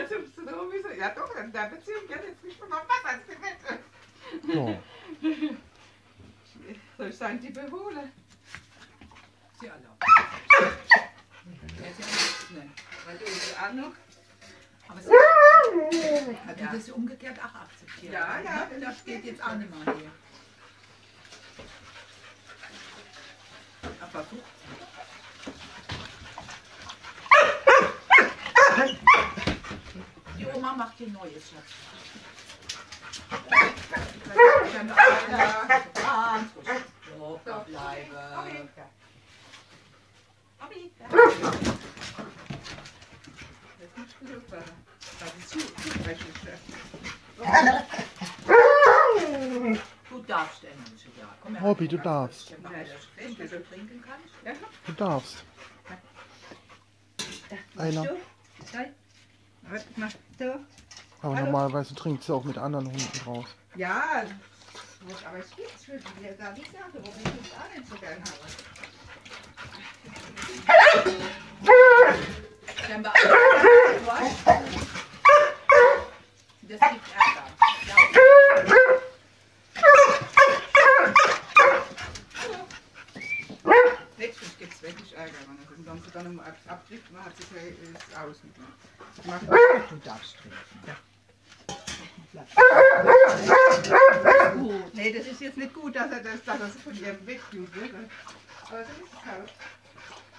das ist so wie so. Ja doch, in der Beziehung geht jetzt nicht noch was als die Wette. Ja. Soll ich sagen, die beholen? Sie alle. Ja, sie haben nicht. Weil du auch noch. Aber sie hat die das umgekehrt auch akzeptiert. Ja, ja, Ne? Das steht jetzt auch nicht mehr hier. Aber du. Oma macht hier Neues, Schatz. Locker bleiben. Abi. Jetzt genug zu, zu dreckig. Du darfst endlich, ja. Komm her. Robby, du darfst. Du darfst. Einer. So. Aber Hallo. normalerweise trinkt sie auch mit anderen Hunden raus. Ja, aber es gibt's für die da nicht sagen, warum ich das auch nicht so gern habe. Das gibt Ärger. Ja. Letztens gibt's wirklich Ärger, wenn man das und dann sie dann ab- abkriegt, man hat sich ja ist aus mit mir. Mach Du darfst trinken. gut. Nee, das ist jetzt nicht gut, dass er das, dass er sich von ihrem wegtut, ne? Aber so ist es halt.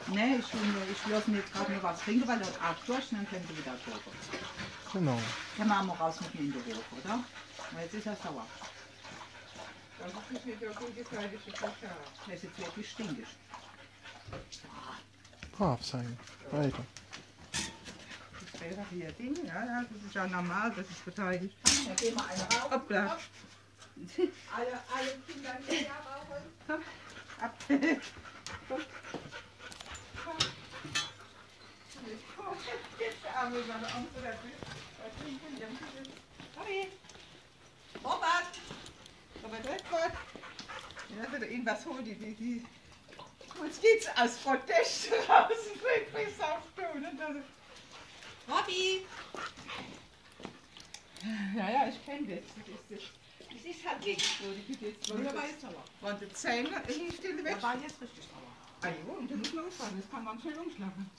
Nee, ich, ich lasse mir jetzt gerade noch was trinken, weil das arg durch, dann können wir wieder kochen. Genau. Dann machen wir raus mit mir in den Hof, oder? Und jetzt ist er sauer. Dann muss ich nicht auf die Seite. Der ist jetzt wirklich stinkig. Brav sein. Weiter. Das wäre hier Ding, ja, ja, das ist ja normal, das ist beteiligt. Dann gehen wir eine raus. Hoppla. Alle, alle Kinder hier rauchen. Ab. Robert! Aber das Gott. Ja, wenn du irgendwas holt, die, die, die. Uns geht's aus Protest raus. Friedrichs auf ne? Das- Robby! Ja, ja, ich kenne das. Das ist, das ist halt jetzt Der war jetzt sauer. Wenn die Zähne hinstellen weg. Der war jetzt richtig sauer. Ah jo, und da muss man aufpassen, das kann man schön umschlagen.